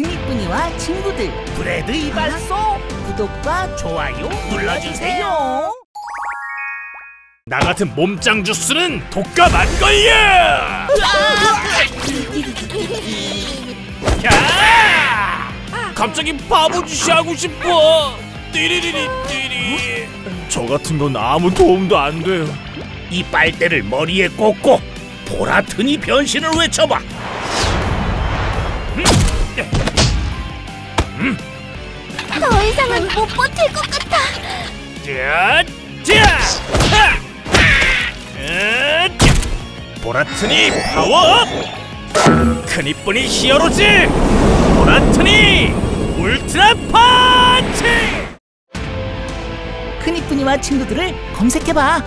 큰이뿐이와 친구들 브레드 이발소 구독과 좋아요 눌러주세요. 나 같은 몸짱 주스는 독감 안 걸려. 야! 갑자기 바보 짓이 하고 싶어. 띠리리리 띠리. 저 같은 건 아무 도움도 안 돼요. 이 빨대를 머리에 꽂고 보라트니 변신을 외쳐봐. 더 이상은 못 버틸 것 같아. 자, 자. 보라트니 파워업! 크니쁘니 히어로즈! 보라트니 울트라 펀치! 크니쁘니와 친구들을 검색해봐